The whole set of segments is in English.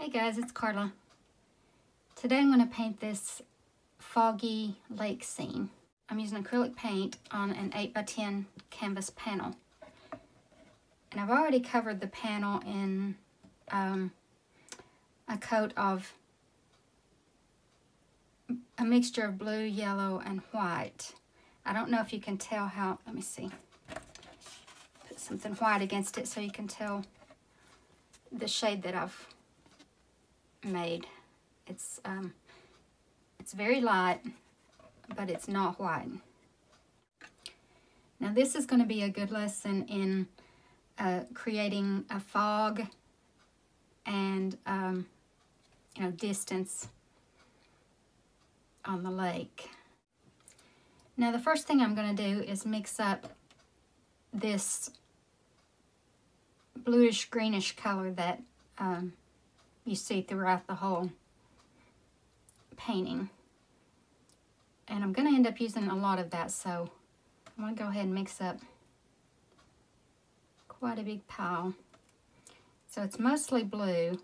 Hey guys, it's Carla. Today I'm going to paint this foggy lake scene. I'm using acrylic paint on an 8x10 canvas panel. And I've already covered the panel in um, a coat of a mixture of blue, yellow, and white. I don't know if you can tell how, let me see. Put something white against it so you can tell the shade that I've made. It's um, it's very light, but it's not white. Now this is going to be a good lesson in uh, creating a fog and um, you know distance on the lake. Now the first thing I'm going to do is mix up this bluish greenish color that um, you see throughout the whole painting. And I'm going to end up using a lot of that, so I'm going to go ahead and mix up quite a big pile. So it's mostly blue.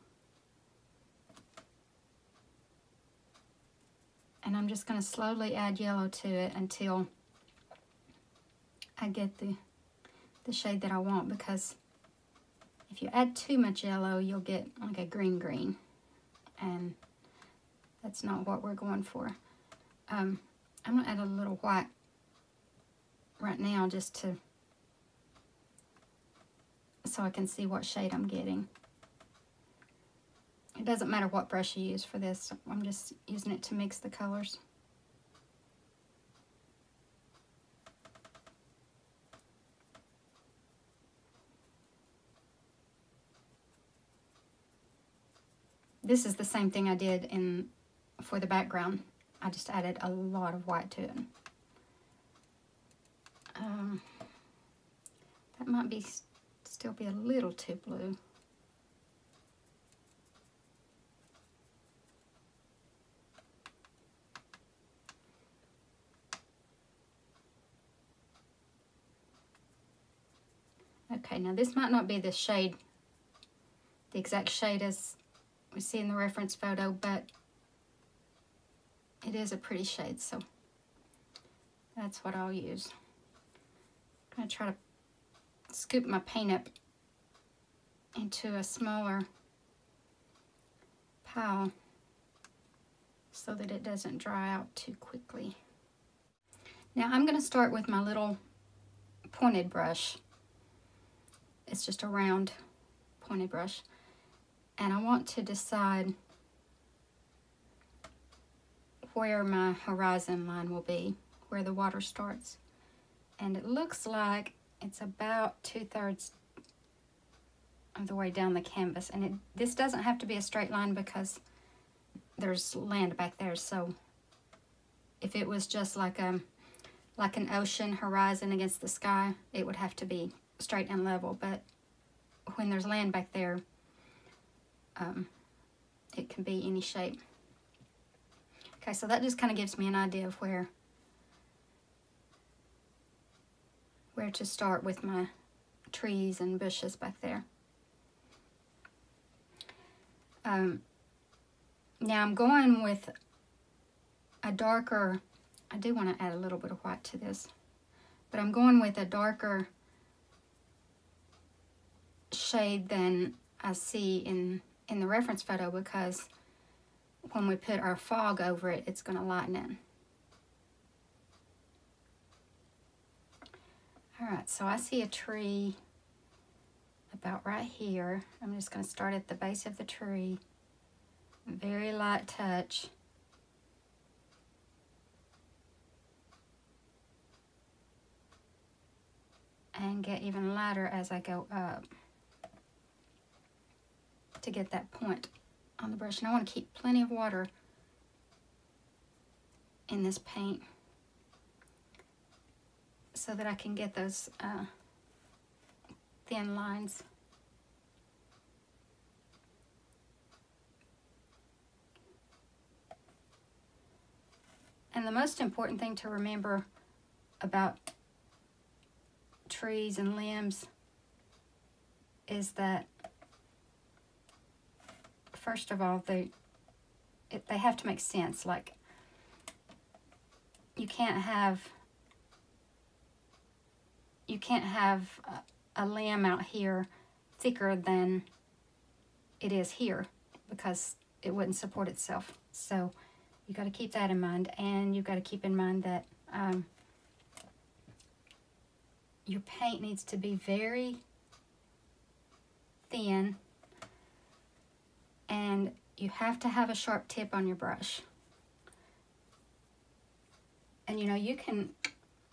And I'm just going to slowly add yellow to it until I get the, the shade that I want because if you add too much yellow, you'll get like a green green. And that's not what we're going for. Um, I'm going to add a little white right now just to so I can see what shade I'm getting. It doesn't matter what brush you use for this. I'm just using it to mix the colors. This is the same thing I did in for the background. I just added a lot of white to it. Um, that might be still be a little too blue. Okay, now this might not be the shade, the exact shade as we see in the reference photo, but it is a pretty shade, so that's what I'll use. I'm going to try to scoop my paint up into a smaller pile so that it doesn't dry out too quickly. Now I'm going to start with my little pointed brush. It's just a round pointed brush and I want to decide where my horizon line will be, where the water starts. And it looks like it's about two-thirds of the way down the canvas. And it, this doesn't have to be a straight line because there's land back there. So if it was just like a like an ocean horizon against the sky, it would have to be straight and level. But when there's land back there, um, it can be any shape. Okay, so that just kind of gives me an idea of where where to start with my trees and bushes back there. Um, now I'm going with a darker, I do want to add a little bit of white to this, but I'm going with a darker shade than I see in in the reference photo because when we put our fog over it, it's going to lighten it. All right, so I see a tree about right here. I'm just going to start at the base of the tree. Very light touch. And get even lighter as I go up to get that point on the brush. And I want to keep plenty of water in this paint so that I can get those uh, thin lines. And the most important thing to remember about trees and limbs is that first of all, they, it, they have to make sense. Like, you can't have, you can't have a, a limb out here thicker than it is here because it wouldn't support itself. So you got to keep that in mind. And you've got to keep in mind that um, your paint needs to be very thin and you have to have a sharp tip on your brush. And you know, you can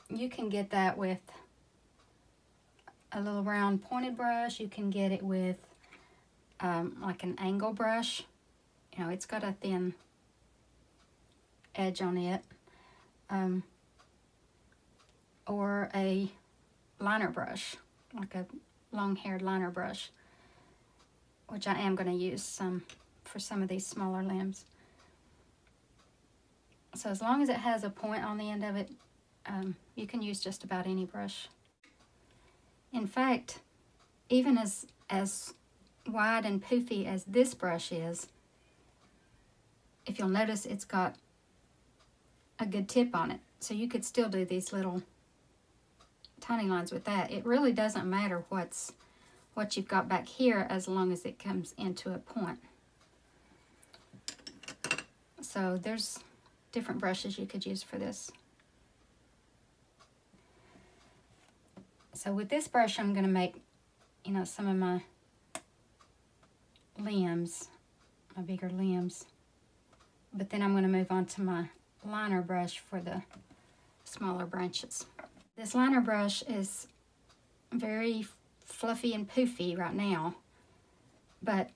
you can get that with a little round pointed brush. You can get it with um, like an angle brush. You know, it's got a thin edge on it. Um, or a liner brush, like a long-haired liner brush, which I am going to use some for some of these smaller limbs. So as long as it has a point on the end of it, um, you can use just about any brush. In fact, even as, as wide and poofy as this brush is, if you'll notice it's got a good tip on it. So you could still do these little tiny lines with that. It really doesn't matter what's what you've got back here as long as it comes into a point. So there's different brushes you could use for this. So with this brush, I'm going to make, you know, some of my limbs, my bigger limbs. But then I'm going to move on to my liner brush for the smaller branches. This liner brush is very fluffy and poofy right now, but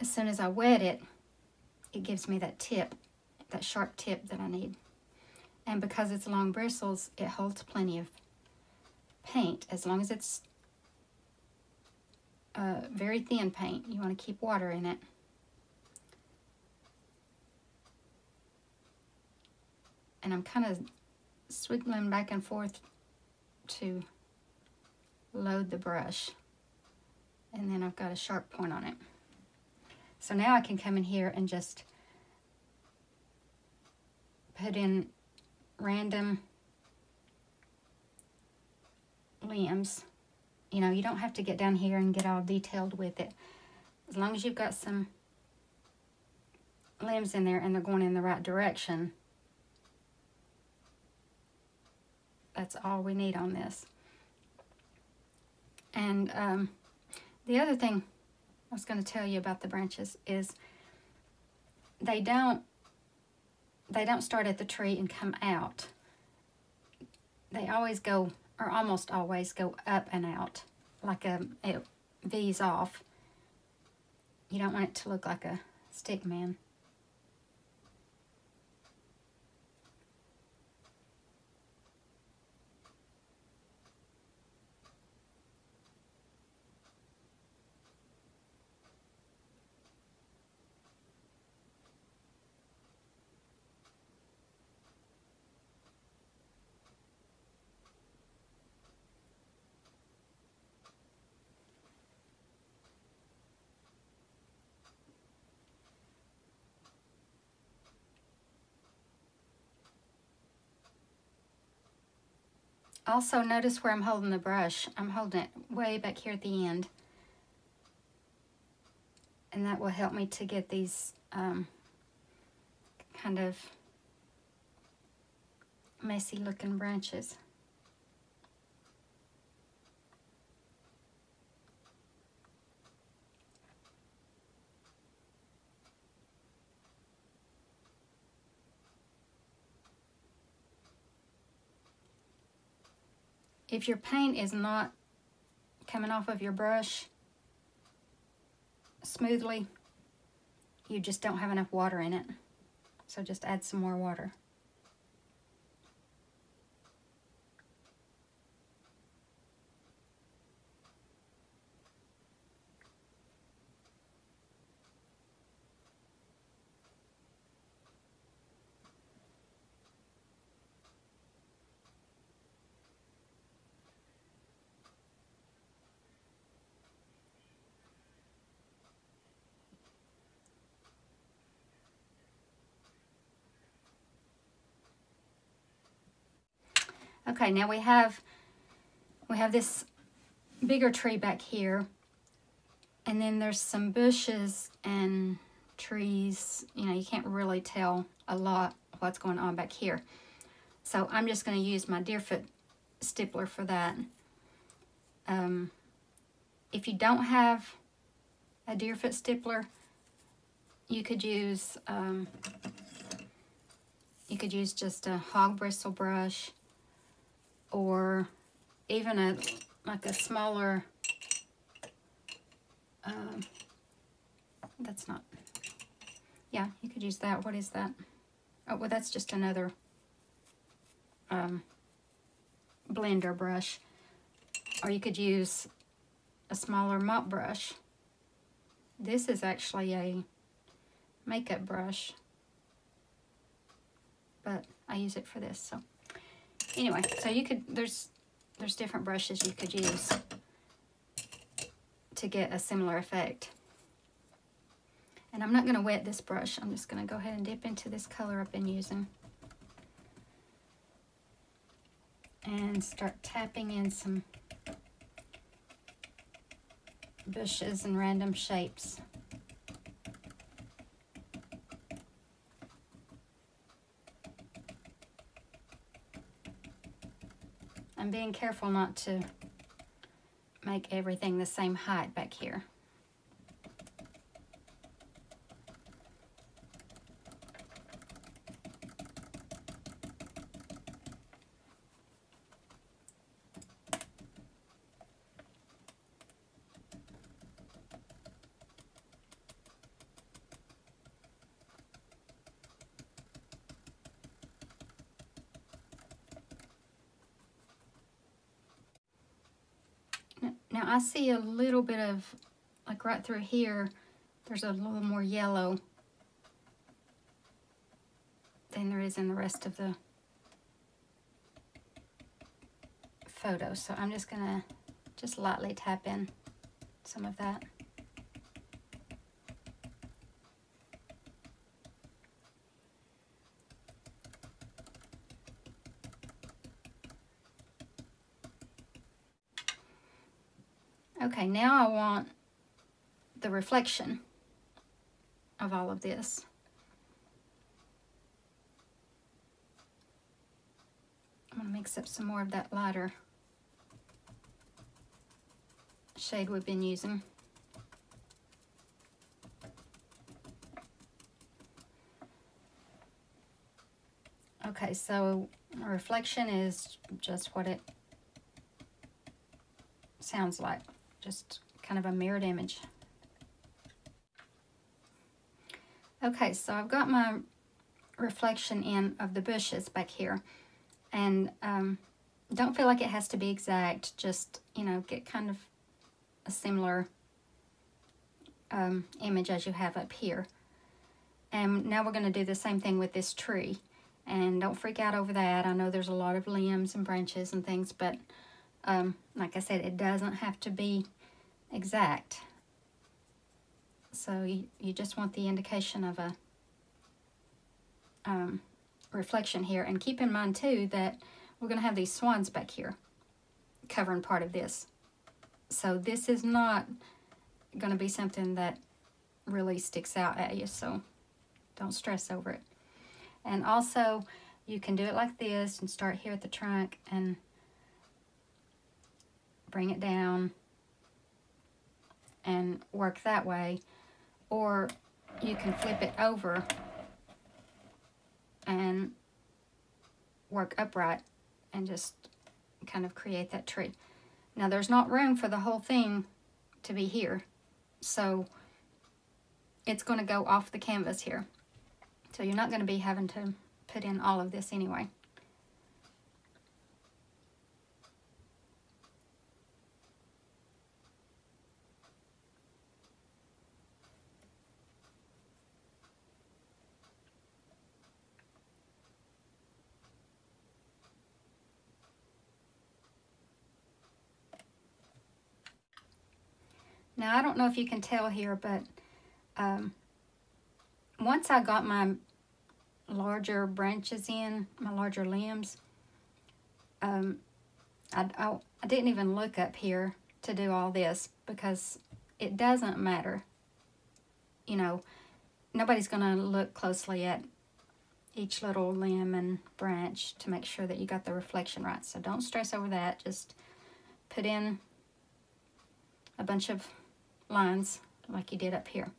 as soon as I wet it, it gives me that tip, that sharp tip that I need. And because it's long bristles, it holds plenty of paint. As long as it's uh, very thin paint, you want to keep water in it. And I'm kind of swiggling back and forth to load the brush. And then I've got a sharp point on it. So now I can come in here and just put in random limbs. You know, you don't have to get down here and get all detailed with it. As long as you've got some limbs in there and they're going in the right direction, That's all we need on this. And um, the other thing I was going to tell you about the branches is they don't they don't start at the tree and come out. They always go, or almost always go up and out, like a it V's off. You don't want it to look like a stick man. Also notice where I'm holding the brush. I'm holding it way back here at the end. And that will help me to get these um, kind of messy looking branches. If your paint is not coming off of your brush smoothly, you just don't have enough water in it. So just add some more water. Okay, now we have we have this bigger tree back here. And then there's some bushes and trees. You know, you can't really tell a lot what's going on back here. So I'm just going to use my Deerfoot stippler for that. Um, if you don't have a Deerfoot stippler, you could use um, you could use just a hog bristle brush or even a like a smaller um, that's not yeah you could use that. What is that? Oh well that's just another um, blender brush. Or you could use a smaller mop brush. This is actually a makeup brush but I use it for this so anyway so you could there's there's different brushes you could use to get a similar effect. And I'm not going to wet this brush. I'm just going to go ahead and dip into this color I've been using. And start tapping in some bushes and random shapes. Being careful not to make everything the same height back here. Now I see a little bit of, like right through here, there's a little more yellow than there is in the rest of the photo. So I'm just gonna just lightly tap in some of that. Okay, now I want the reflection of all of this. I'm going to mix up some more of that lighter shade we've been using. Okay, so reflection is just what it sounds like just kind of a mirrored image. Okay, so I've got my reflection in of the bushes back here. And um, don't feel like it has to be exact. Just, you know, get kind of a similar um, image as you have up here. And now we're going to do the same thing with this tree. And don't freak out over that. I know there's a lot of limbs and branches and things, but um, like I said, it doesn't have to be exact. So you, you just want the indication of a um, reflection here. And keep in mind too that we're going to have these swans back here covering part of this. So this is not going to be something that really sticks out at you. So don't stress over it. And also you can do it like this and start here at the trunk and bring it down and work that way. Or you can flip it over and work upright and just kind of create that tree. Now there's not room for the whole thing to be here. So it's going to go off the canvas here. So you're not going to be having to put in all of this anyway. Now, I don't know if you can tell here, but um, once I got my larger branches in, my larger limbs, um, I, I, I didn't even look up here to do all this because it doesn't matter. You know, nobody's going to look closely at each little limb and branch to make sure that you got the reflection right. So don't stress over that. Just put in a bunch of lines like you did up here.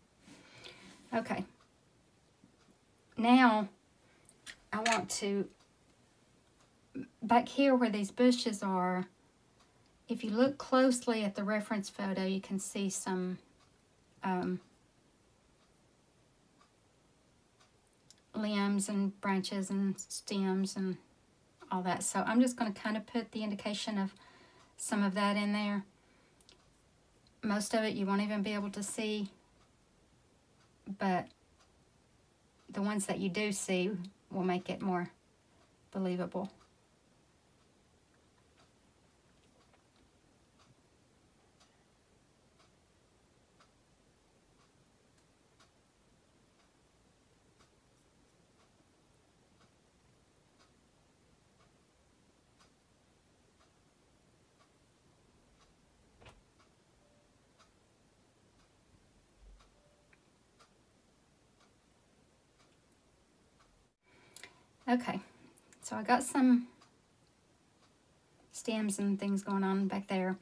Okay. Now, I want to, back here where these bushes are, if you look closely at the reference photo, you can see some um, limbs and branches and stems and all that. So I'm just going to kind of put the indication of some of that in there. Most of it you won't even be able to see, but the ones that you do see will make it more believable. Okay, so I got some stems and things going on back there.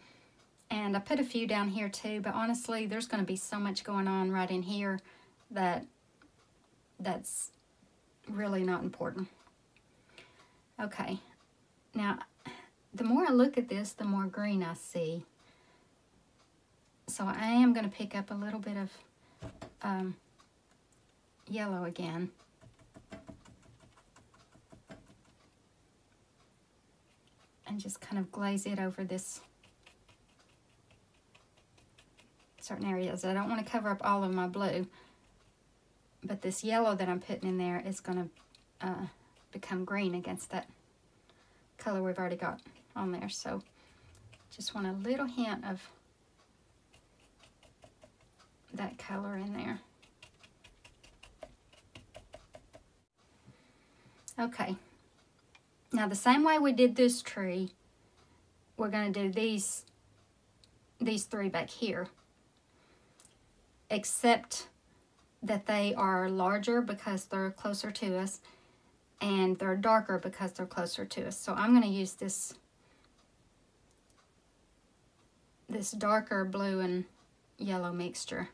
And I put a few down here too, but honestly, there's going to be so much going on right in here that that's really not important. Okay, now the more I look at this, the more green I see. So I am going to pick up a little bit of um, yellow again. And just kind of glaze it over this certain areas. I don't want to cover up all of my blue, but this yellow that I'm putting in there is going to uh, become green against that color we've already got on there. So just want a little hint of that color in there. Okay, now the same way we did this tree, we're going to do these, these three back here. Except that they are larger because they're closer to us and they're darker because they're closer to us. So I'm going to use this this darker blue and yellow mixture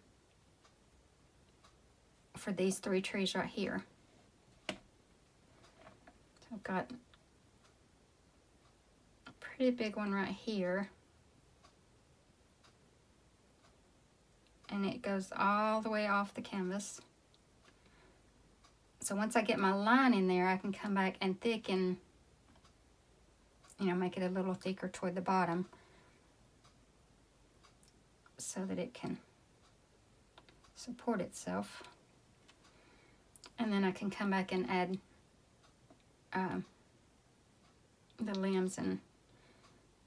for these three trees right here. So I've got pretty big one right here. And it goes all the way off the canvas. So once I get my line in there, I can come back and thicken, you know, make it a little thicker toward the bottom so that it can support itself. And then I can come back and add um, the limbs and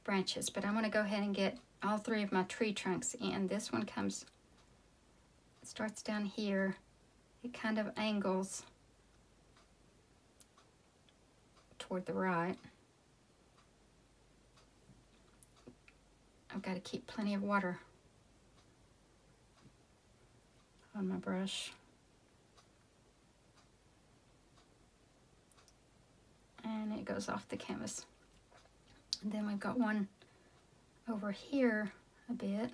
branches, but I'm to go ahead and get all three of my tree trunks in. This one comes, starts down here. It kind of angles toward the right. I've got to keep plenty of water on my brush. And it goes off the canvas. And then we've got one over here a bit.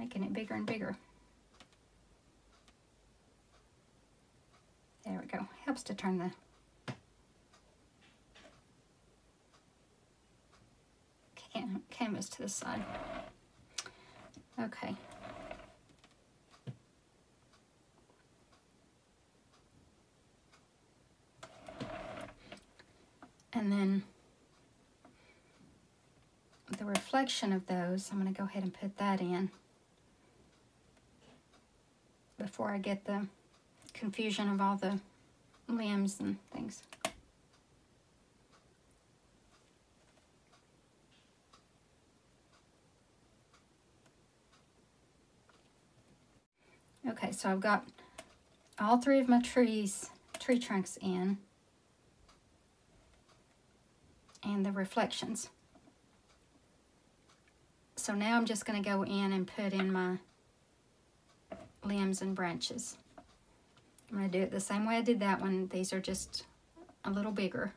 making it bigger and bigger. There we Helps to turn the can canvas to the side. Okay. And then the reflection of those, I'm going to go ahead and put that in before I get the confusion of all the limbs and things. Okay, so I've got all three of my trees, tree trunks in and the reflections. So now I'm just going to go in and put in my limbs and branches. I'm going to do it the same way I did that one. These are just a little bigger.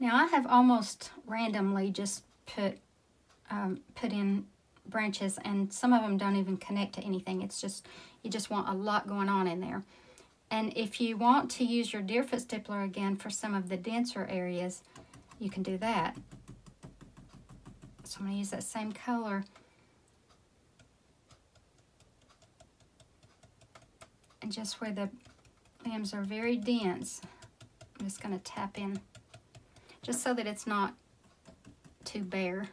Now I have almost randomly just put um, put in branches and some of them don't even connect to anything. It's just, you just want a lot going on in there. And if you want to use your Deerfoot Stippler again for some of the denser areas, you can do that. So I'm going to use that same color. And just where the limbs are very dense, I'm just going to tap in just so that it's not too bare.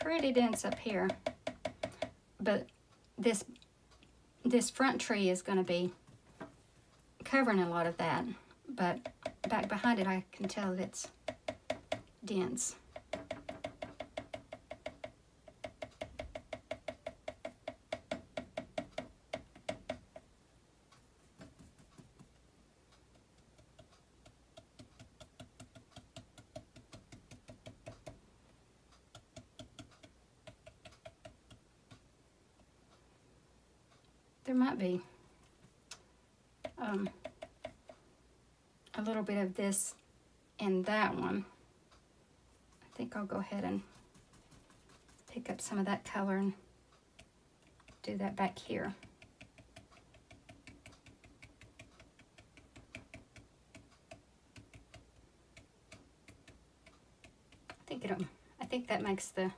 Pretty dense up here. But this this front tree is going to be covering a lot of that. But back behind it, I can tell it's dense. there might be um, a little bit of this in that one. I think I'll go ahead and pick up some of that color and do that back here. I think it'll, I think that makes the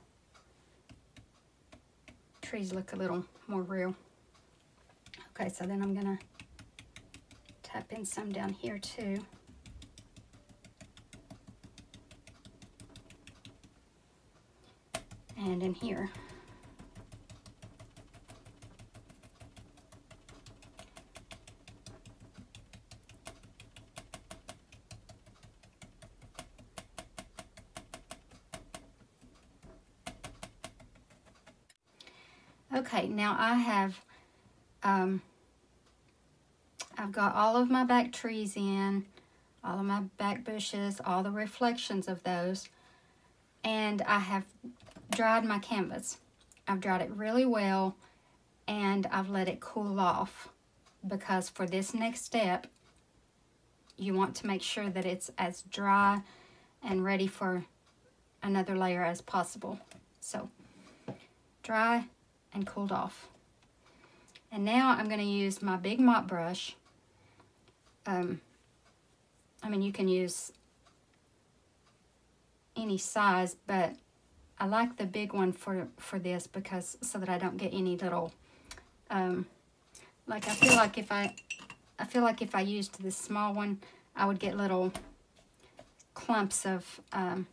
trees look a little more real. Okay, so then I'm gonna tap in some down here too. In here. Okay, now I have um, I've got all of my back trees in, all of my back bushes, all the reflections of those, and I have dried my canvas. I've dried it really well, and I've let it cool off because for this next step, you want to make sure that it's as dry and ready for another layer as possible. So, dry and cooled off. And now I'm going to use my big mop brush. Um, I mean, you can use any size, but I like the big one for, for this because so that I don't get any little, um, like I feel like if I, I feel like if I used this small one, I would get little clumps of um,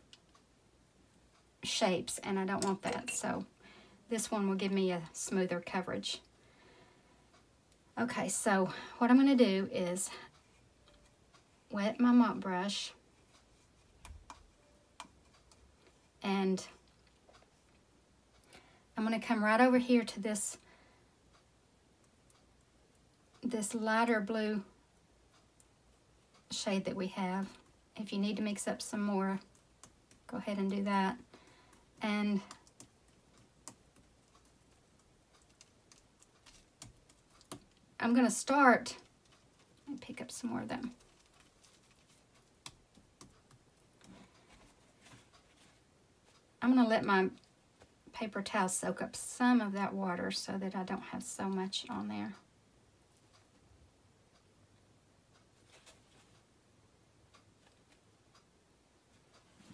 shapes and I don't want that. So this one will give me a smoother coverage. Okay, so what I'm going to do is wet my mop brush and I'm going to come right over here to this this lighter blue shade that we have. If you need to mix up some more, go ahead and do that. And I'm going to start and pick up some more of them. I'm going to let my paper towel soak up some of that water so that I don't have so much on there.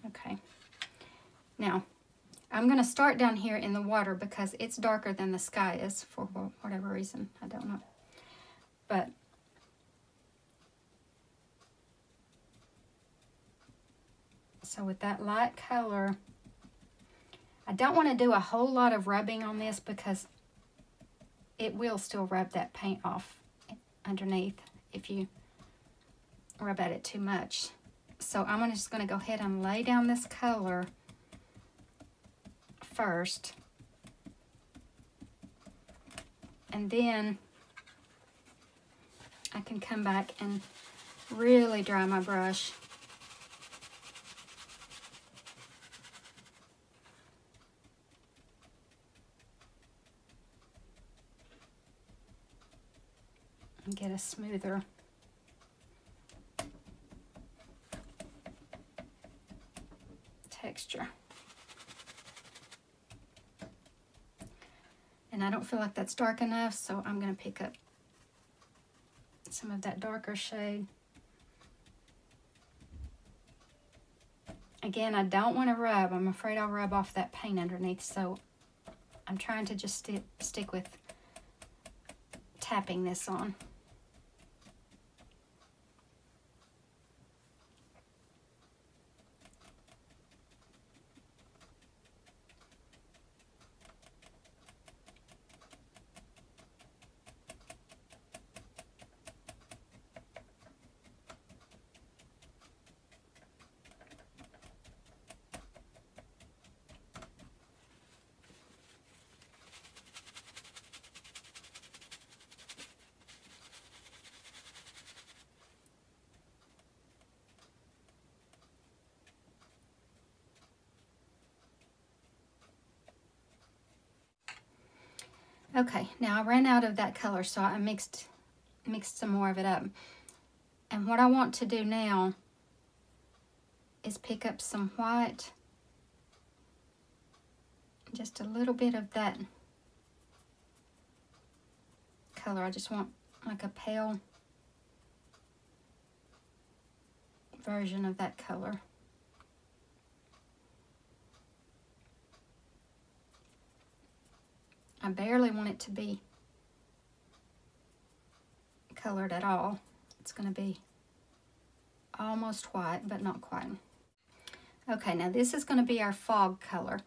Okay. Now, I'm going to start down here in the water because it's darker than the sky is for whatever reason. I don't know. But so with that light color, I don't want to do a whole lot of rubbing on this because it will still rub that paint off underneath if you rub at it too much. So I'm just going to go ahead and lay down this color first. And then I can come back and really dry my brush and get a smoother texture. And I don't feel like that's dark enough, so I'm going to pick up some of that darker shade. Again, I don't want to rub. I'm afraid I'll rub off that paint underneath, so I'm trying to just st stick with tapping this on. Okay, now I ran out of that color, so I mixed, mixed some more of it up. And what I want to do now is pick up some white, just a little bit of that color. I just want like a pale version of that color. I barely want it to be colored at all. It's going to be almost white, but not quite. Okay, now this is going to be our fog color.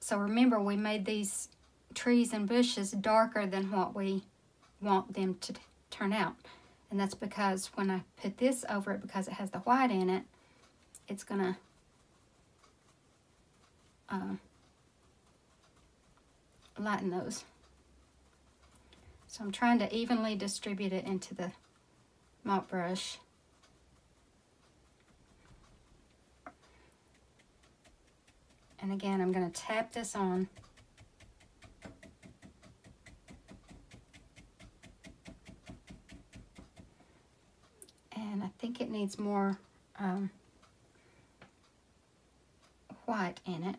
So remember, we made these trees and bushes darker than what we want them to turn out. And that's because when I put this over it, because it has the white in it, it's going to uh, lighten those. So I'm trying to evenly distribute it into the mop brush. And again, I'm going to tap this on. And I think it needs more um, white in it.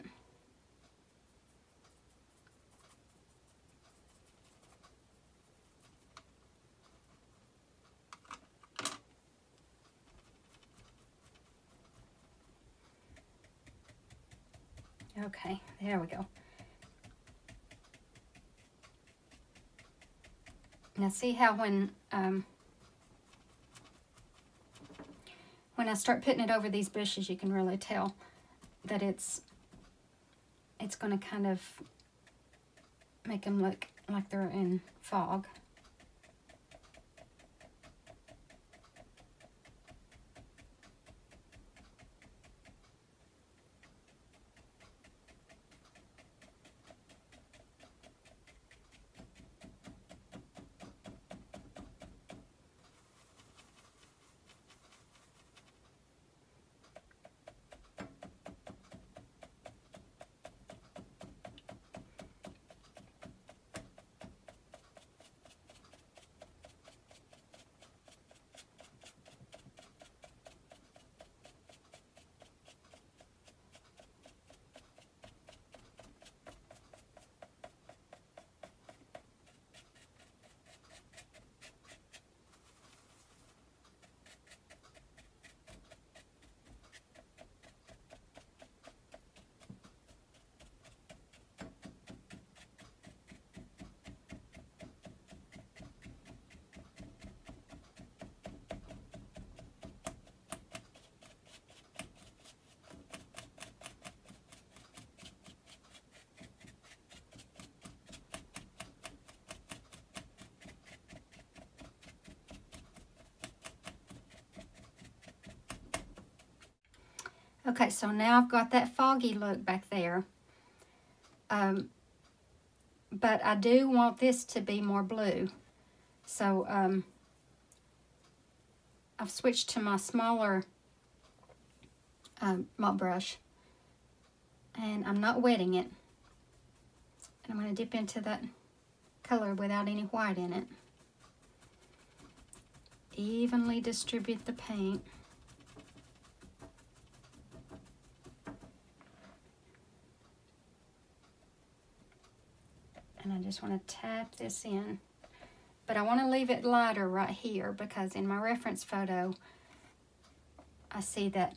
Okay, there we go. Now see how when um, when I start putting it over these bushes, you can really tell that it's it's going to kind of make them look like they're in fog. Okay, so now I've got that foggy look back there. Um, but I do want this to be more blue. So um, I've switched to my smaller um, mop brush. And I'm not wetting it. And I'm going to dip into that color without any white in it. Evenly distribute the paint. Just want to tap this in. But I want to leave it lighter right here because in my reference photo, I see that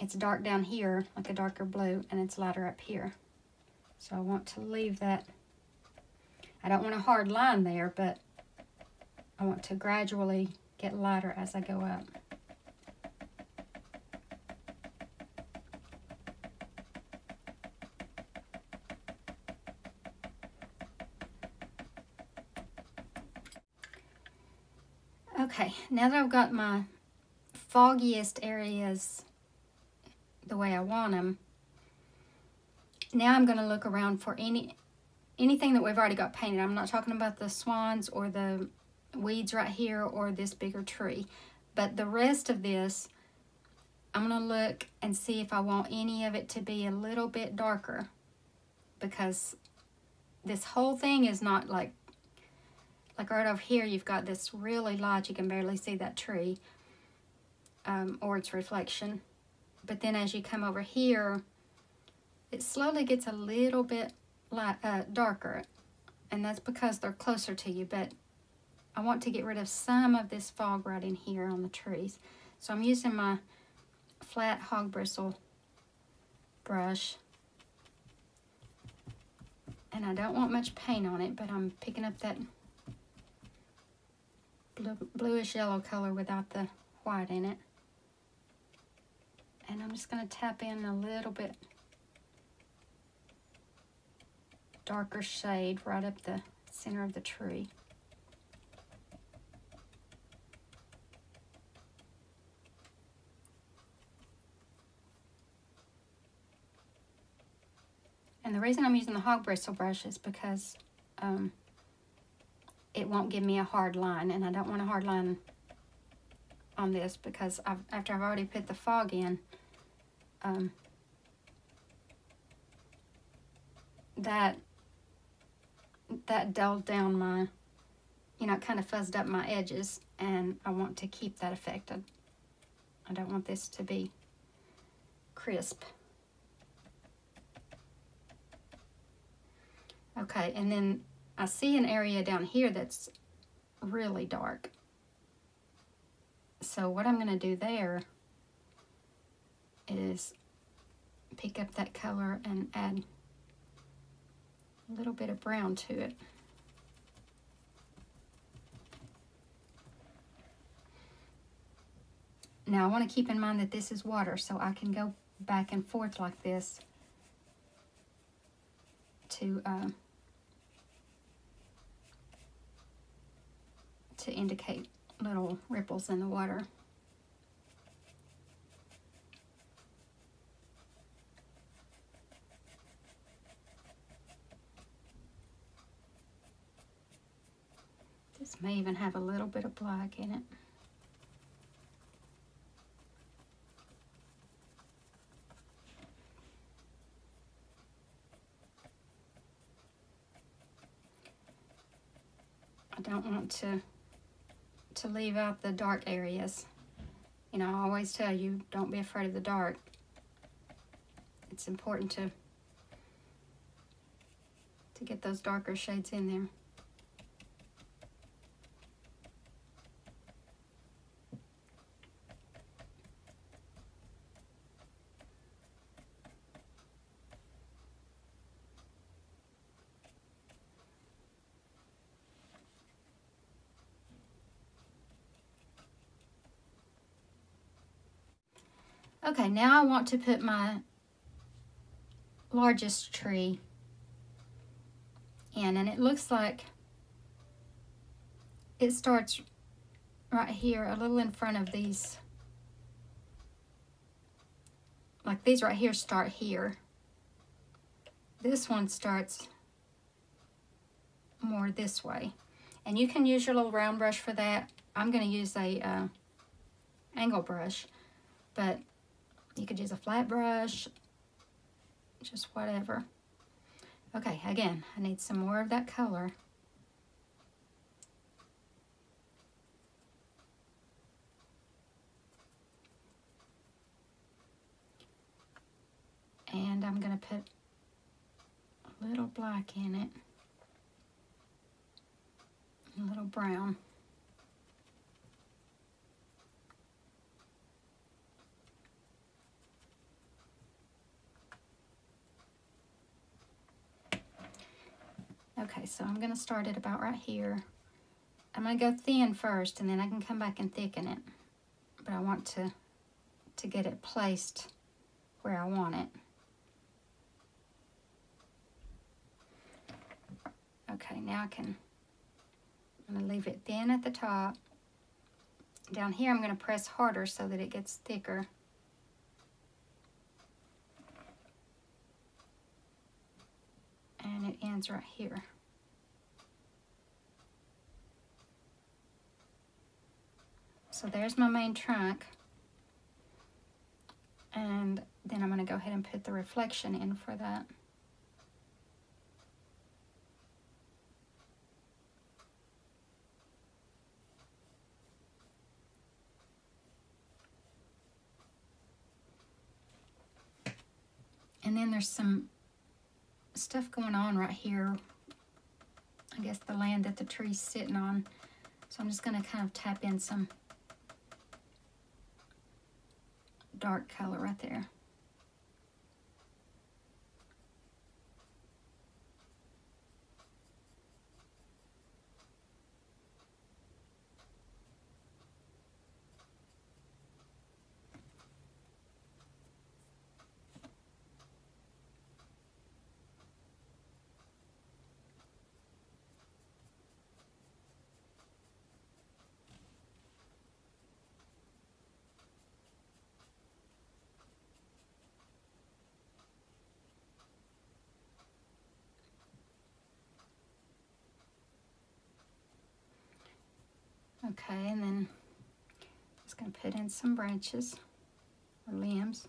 it's dark down here, like a darker blue, and it's lighter up here. So I want to leave that. I don't want a hard line there, but I want to gradually get lighter as I go up. Okay, now that I've got my foggiest areas the way I want them, now I'm going to look around for any anything that we've already got painted. I'm not talking about the swans or the weeds right here or this bigger tree. But the rest of this, I'm going to look and see if I want any of it to be a little bit darker because this whole thing is not like like right over here, you've got this really light, you can barely see that tree um, or its reflection. But then as you come over here, it slowly gets a little bit light, uh, darker. And that's because they're closer to you. But I want to get rid of some of this fog right in here on the trees. So I'm using my flat hog bristle brush. And I don't want much paint on it, but I'm picking up that blue, bluish yellow color without the white in it. And I'm just going to tap in a little bit darker shade right up the center of the tree. And the reason I'm using the hog bristle brush is because um, it won't give me a hard line and I don't want a hard line on this because I've, after I've already put the fog in um, that that dulled down my you know kind of fuzzed up my edges and I want to keep that effect. I, I don't want this to be crisp. Okay and then I see an area down here that's really dark. So what I'm going to do there is pick up that color and add a little bit of brown to it. Now I want to keep in mind that this is water, so I can go back and forth like this to uh, to indicate little ripples in the water. This may even have a little bit of black in it. I don't want to to leave out the dark areas. You know, I always tell you, don't be afraid of the dark. It's important to to get those darker shades in there. Okay, now I want to put my largest tree in and it looks like it starts right here a little in front of these like these right here start here. This one starts more this way. And you can use your little round brush for that. I'm going to use a uh, angle brush but you could use a flat brush, just whatever. Okay, again, I need some more of that color. And I'm going to put a little black in it, a little brown. Okay, so I'm going to start it about right here. I'm going to go thin first, and then I can come back and thicken it. But I want to, to get it placed where I want it. Okay, now I can, I'm going to leave it thin at the top. Down here, I'm going to press harder so that it gets thicker. And it ends right here. So there's my main trunk. And then I'm going to go ahead and put the reflection in for that. And then there's some stuff going on right here. I guess the land that the tree's sitting on. So I'm just going to kind of tap in some dark color right there. Okay, and then just going to put in some branches or limbs.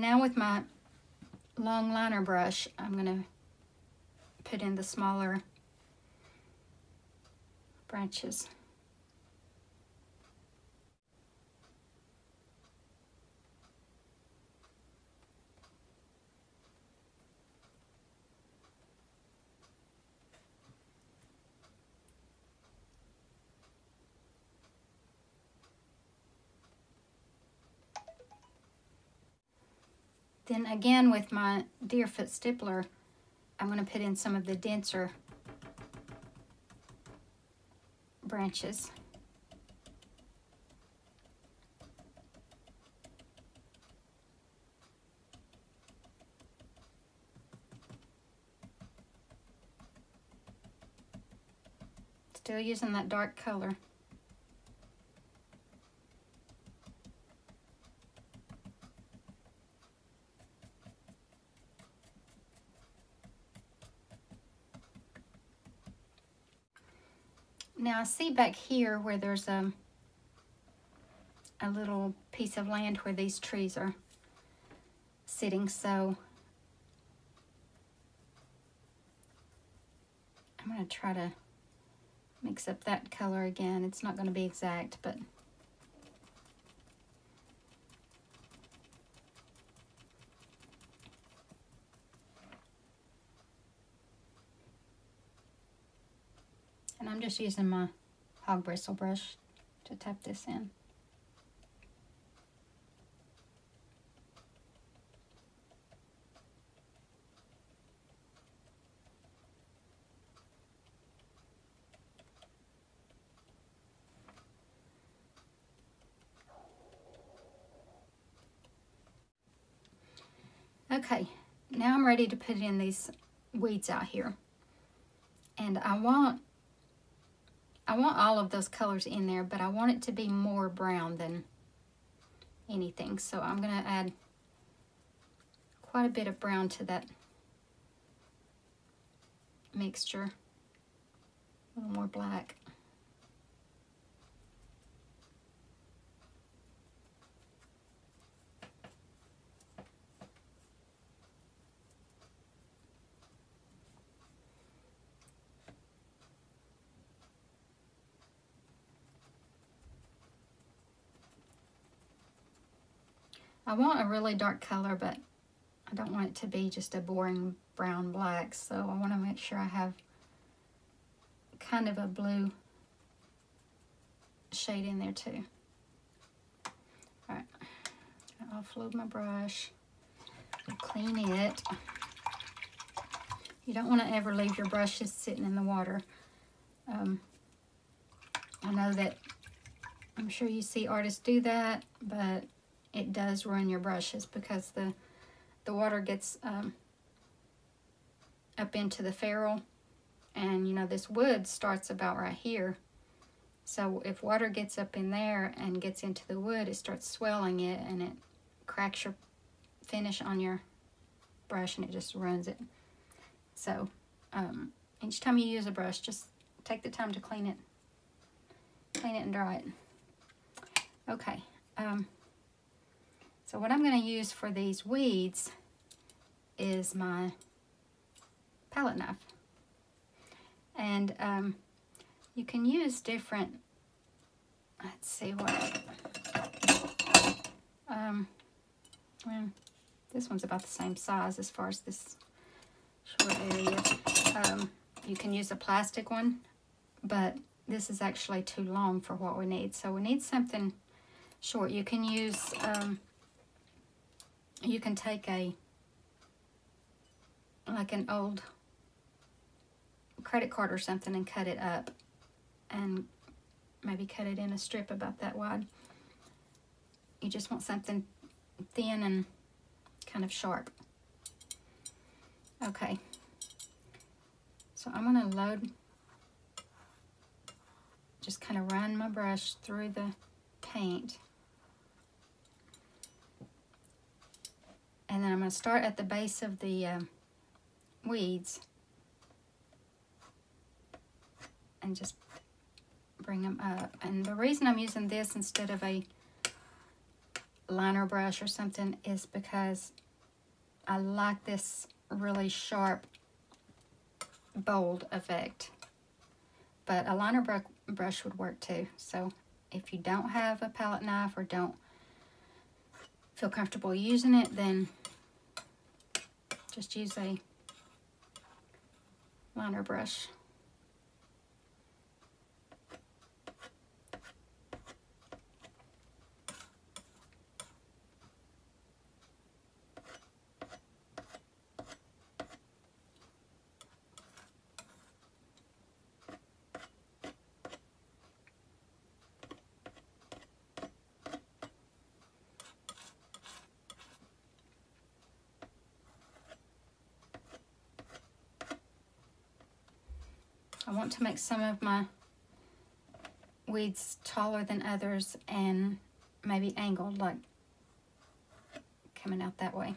And now with my long liner brush, I'm going to put in the smaller branches. Then again with my Deerfoot stippler, I'm going to put in some of the denser branches. Still using that dark color. Now I see back here where there's a, a little piece of land where these trees are sitting, so I'm going to try to mix up that color again. It's not going to be exact, but and I'm just using my hog bristle brush to tap this in. Okay, now I'm ready to put in these weeds out here. And I want I want all of those colors in there, but I want it to be more brown than anything. So I'm going to add quite a bit of brown to that mixture. A little more black. I want a really dark color, but I don't want it to be just a boring brown black. So I want to make sure I have kind of a blue shade in there too. All right, I'll offload my brush, clean it. You don't want to ever leave your brushes sitting in the water. Um, I know that I'm sure you see artists do that, but it does ruin your brushes because the the water gets um, up into the ferrule. And you know this wood starts about right here. So if water gets up in there and gets into the wood it starts swelling it and it cracks your finish on your brush and it just ruins it. So um, each time you use a brush just take the time to clean it. Clean it and dry it. Okay um, so what I'm going to use for these weeds is my palette knife. And um, you can use different, let's see what, um, well, this one's about the same size as far as this short area. Um, you can use a plastic one, but this is actually too long for what we need. So we need something short. You can use um, you can take a like an old credit card or something and cut it up and maybe cut it in a strip about that wide. You just want something thin and kind of sharp. Okay. So I'm to load, just kind of run my brush through the paint. And then I'm going to start at the base of the uh, weeds and just bring them up. And the reason I'm using this instead of a liner brush or something is because I like this really sharp, bold effect. But a liner br brush would work too. So if you don't have a palette knife or don't feel comfortable using it, then just use a liner brush. I want to make some of my weeds taller than others and maybe angled like coming out that way.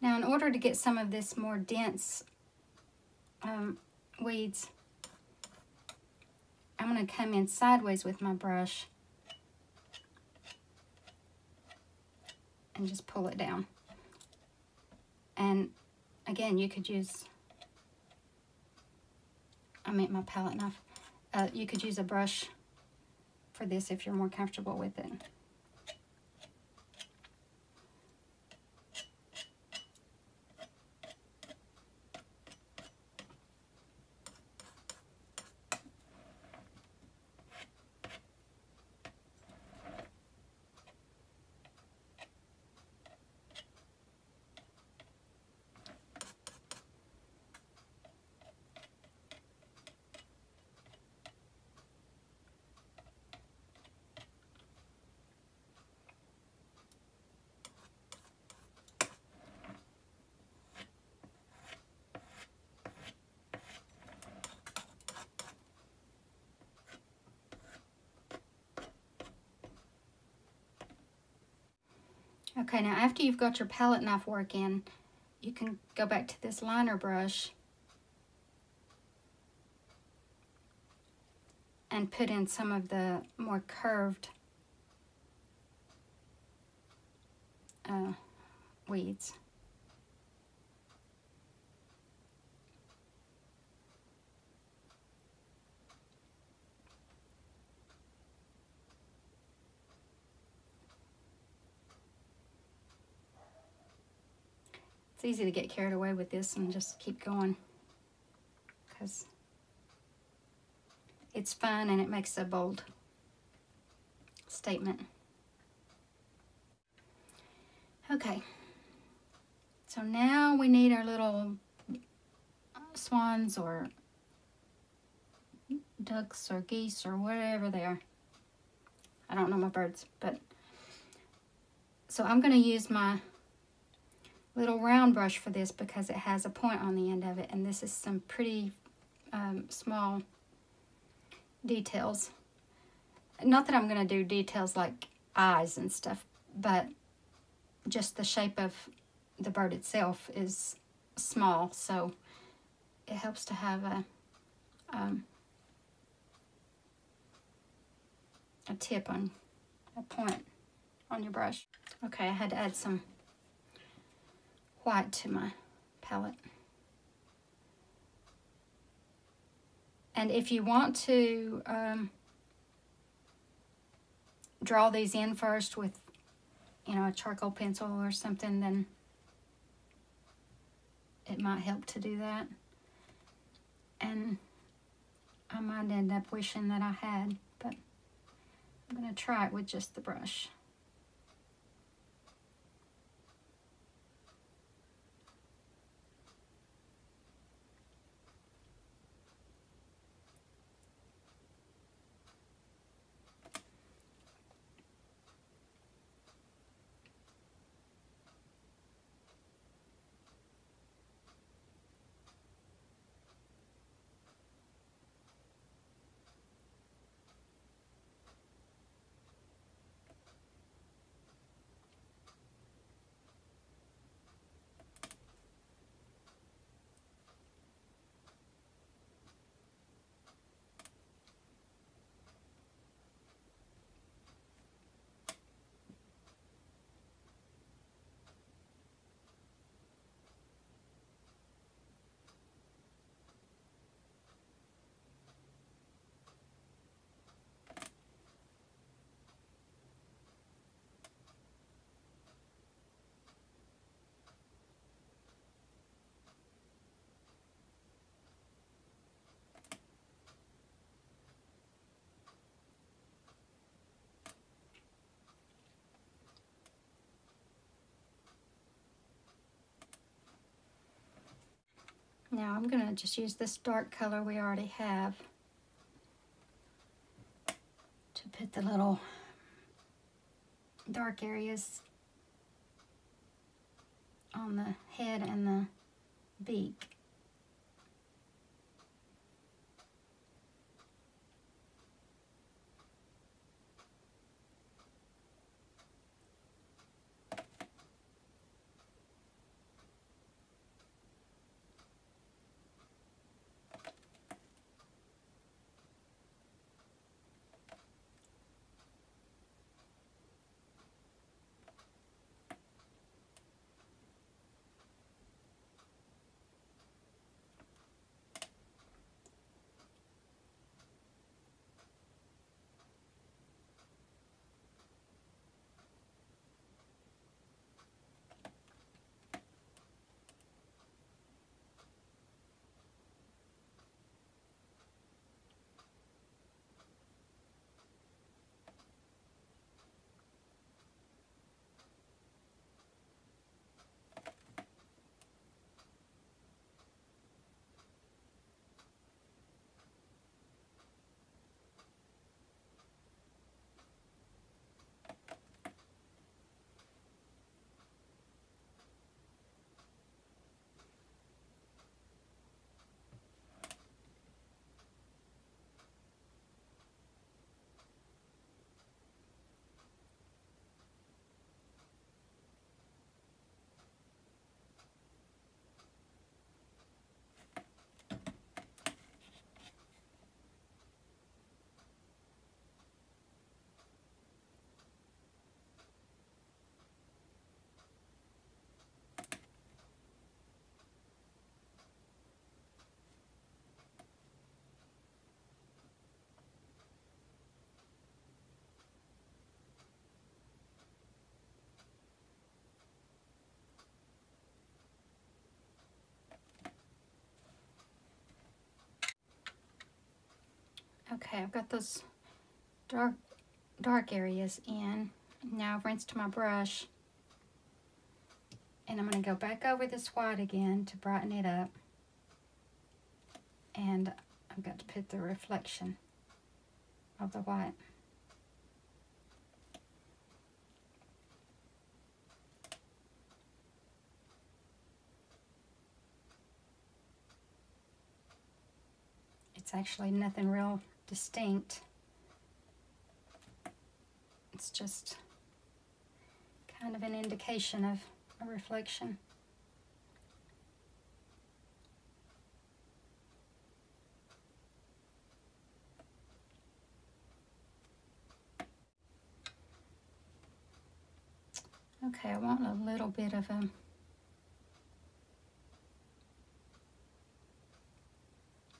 Now in order to get some of this more dense um, weeds, I'm going to come in sideways with my brush and just pull it down. And again, you could use, I meant my palette knife, uh, you could use a brush for this if you're more comfortable with it. Okay, now after you've got your palette knife work in, you can go back to this liner brush and put in some of the more curved uh, weeds. Easy to get carried away with this and just keep going because it's fun and it makes a bold statement. Okay, so now we need our little swans or ducks or geese or whatever they are. I don't know my birds, but so I'm going to use my little round brush for this because it has a point on the end of it and this is some pretty um, small details. Not that I'm going to do details like eyes and stuff, but just the shape of the bird itself is small, so it helps to have a um, a tip on a point on your brush. Okay, I had to add some white to my palette. And if you want to um, draw these in first with, you know, a charcoal pencil or something, then it might help to do that. And I might end up wishing that I had, but I'm going to try it with just the brush. Now I'm going to just use this dark color we already have to put the little dark areas on the head and the beak. Okay, I've got those dark dark areas in. Now I've rinsed my brush. And I'm going to go back over this white again to brighten it up. And I've got to put the reflection of the white. It's actually nothing real distinct. It's just kind of an indication of a reflection. Okay, I want a little bit of a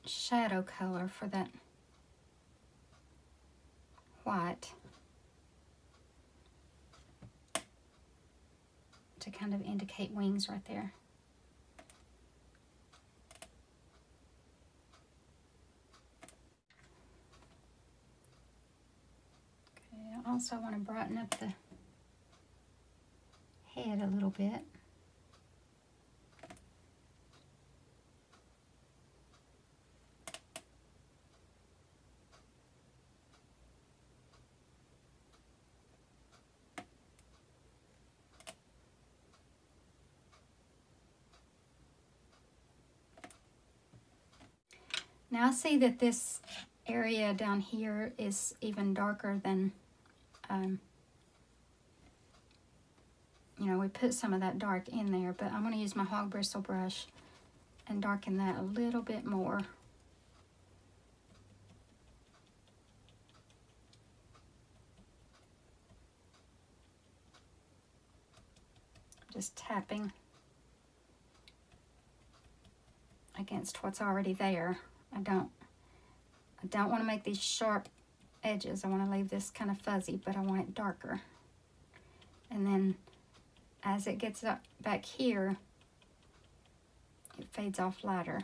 shadow color for that to kind of indicate wings right there. Okay, I also want to brighten up the head a little bit. I see that this area down here is even darker than, um, you know, we put some of that dark in there, but I'm going to use my hog bristle brush and darken that a little bit more. Just tapping against what's already there. I don't, I don't want to make these sharp edges. I want to leave this kind of fuzzy, but I want it darker. And then as it gets up back here, it fades off lighter.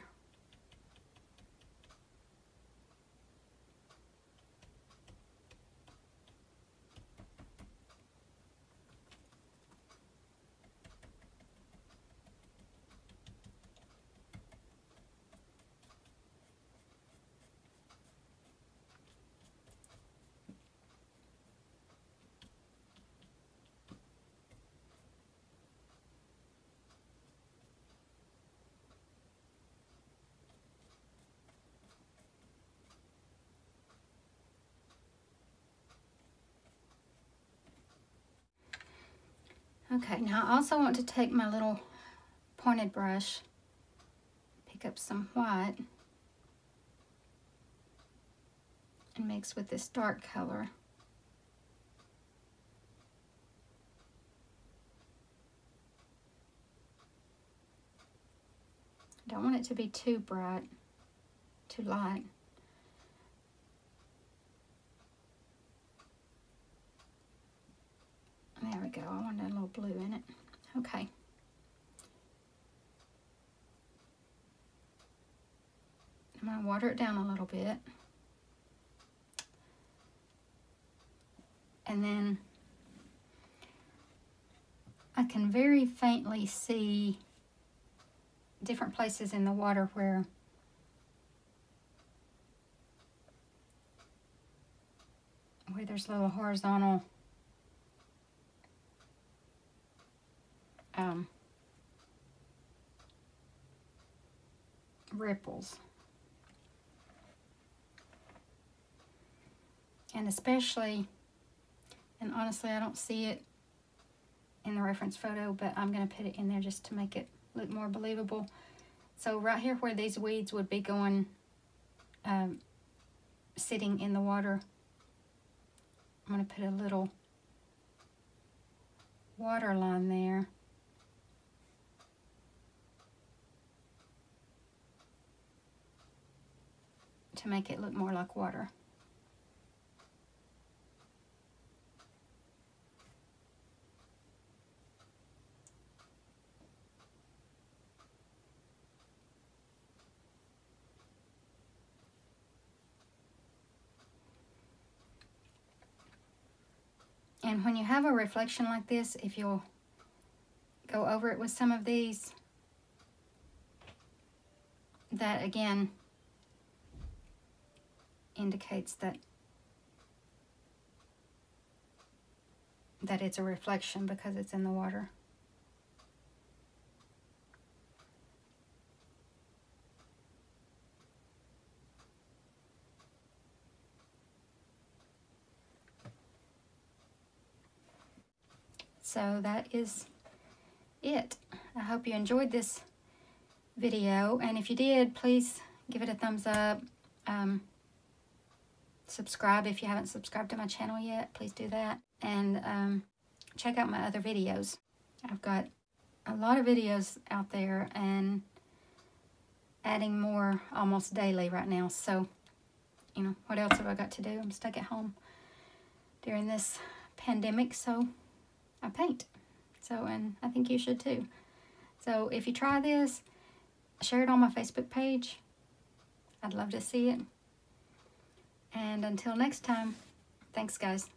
Okay, now I also want to take my little pointed brush, pick up some white, and mix with this dark color. I don't want it to be too bright, too light. There we go. I want a little blue in it. Okay. I'm going to water it down a little bit. And then I can very faintly see different places in the water where where there's little horizontal um, ripples. And especially, and honestly I don't see it in the reference photo, but I'm going to put it in there just to make it look more believable. So right here where these weeds would be going, um, sitting in the water, I'm going to put a little water line there. To make it look more like water. And when you have a reflection like this, if you'll go over it with some of these, that again indicates that that it's a reflection because it's in the water. So that is it. I hope you enjoyed this video. And if you did, please give it a thumbs up. Um, subscribe if you haven't subscribed to my channel yet. Please do that. And um, check out my other videos. I've got a lot of videos out there and adding more almost daily right now. So, you know, what else have I got to do? I'm stuck at home during this pandemic. So I paint. So, and I think you should too. So if you try this, share it on my Facebook page. I'd love to see it. And until next time, thanks guys.